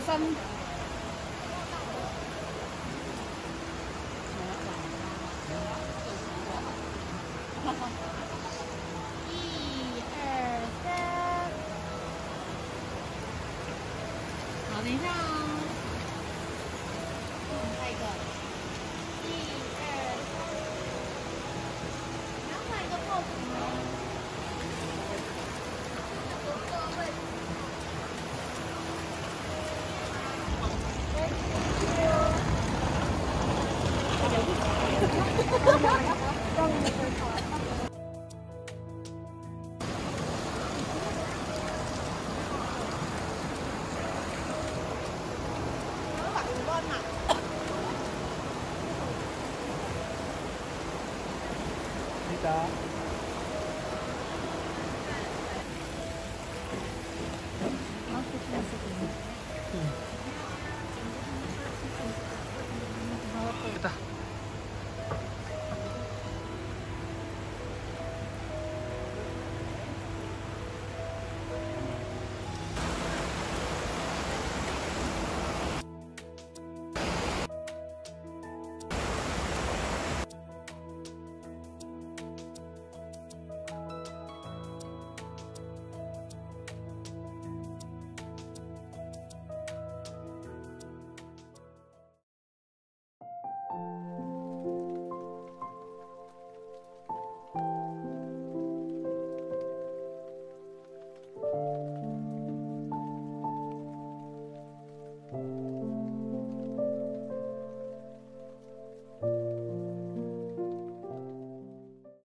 新 पिता